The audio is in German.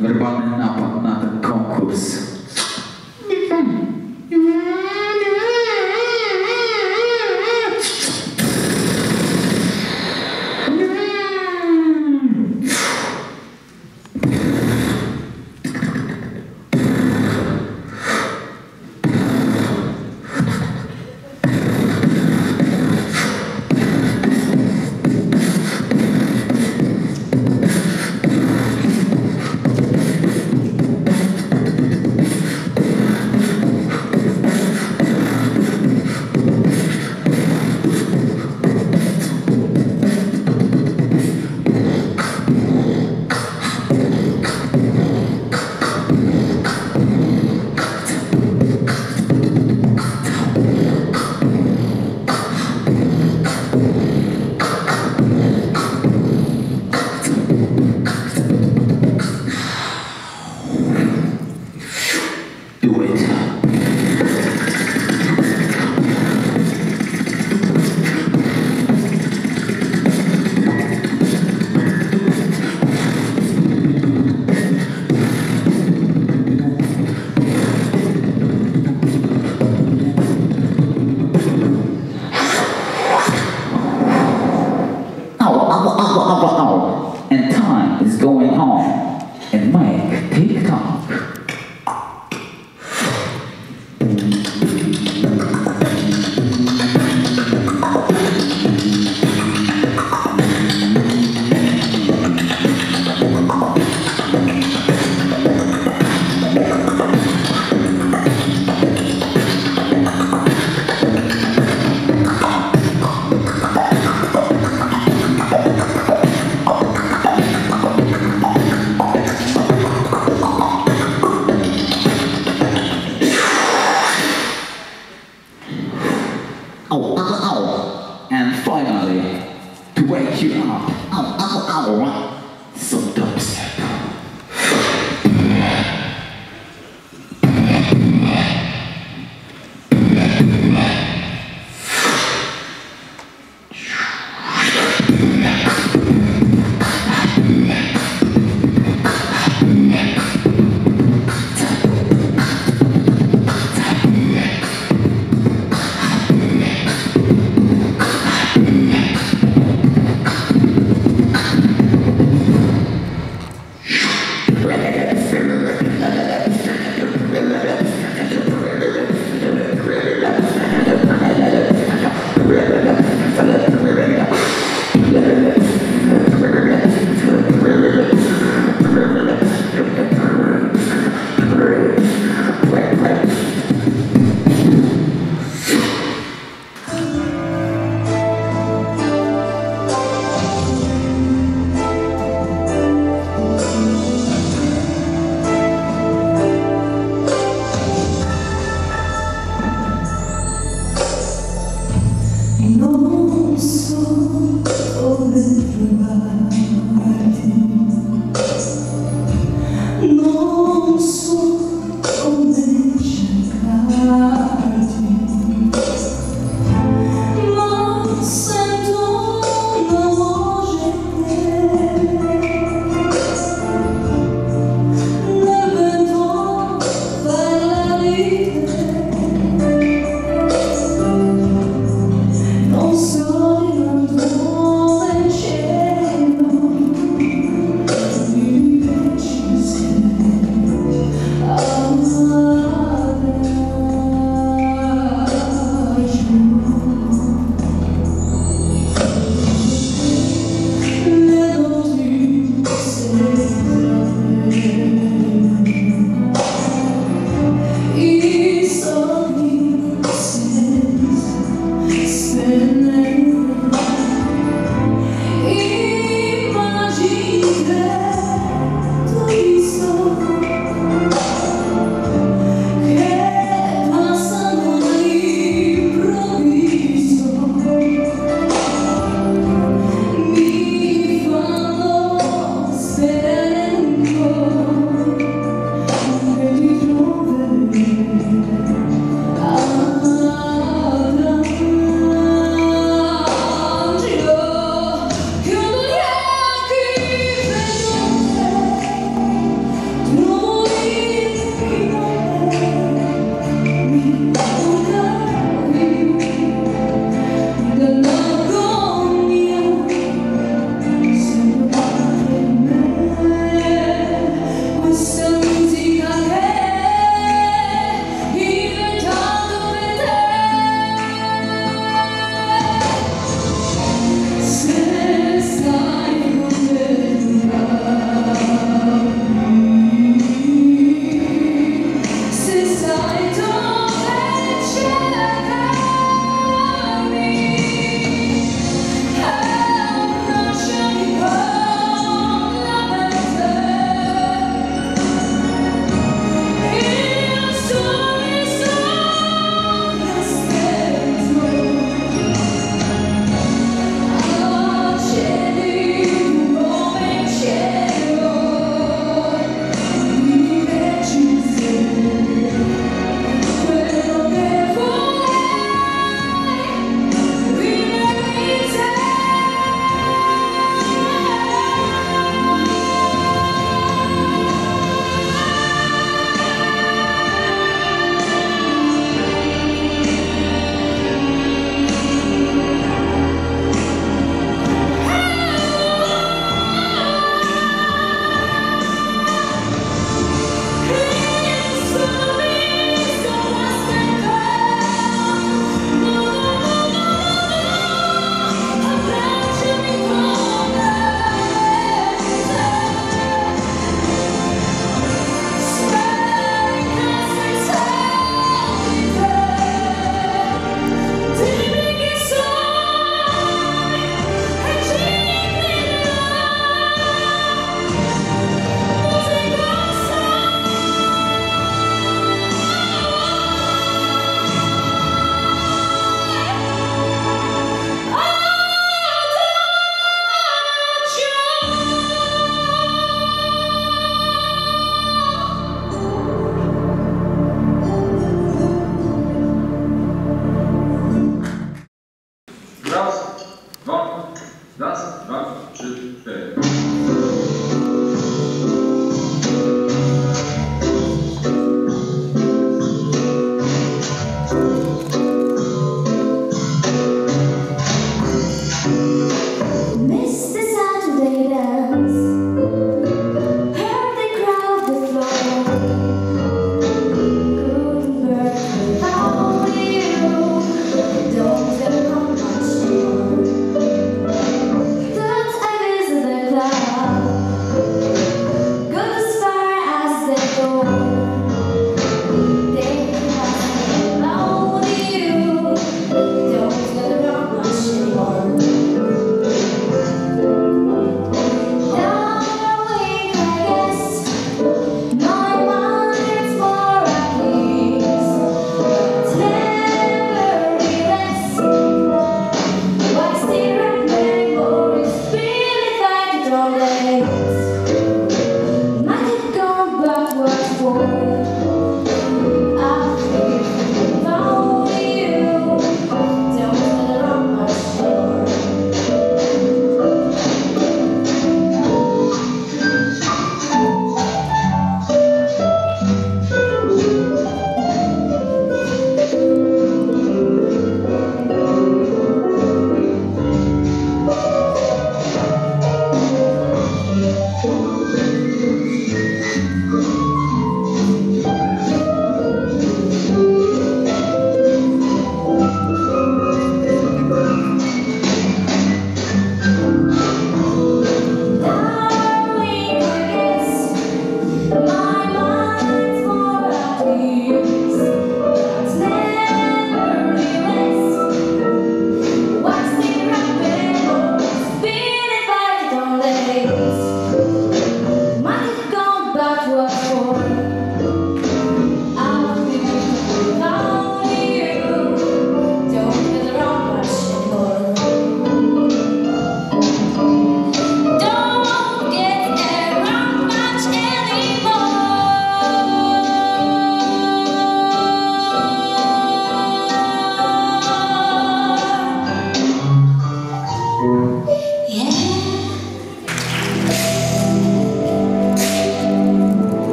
Przygotujcie się na werbalny napad. Werbalny napad na ten konkurs. wake you up. Ow, ow, ow.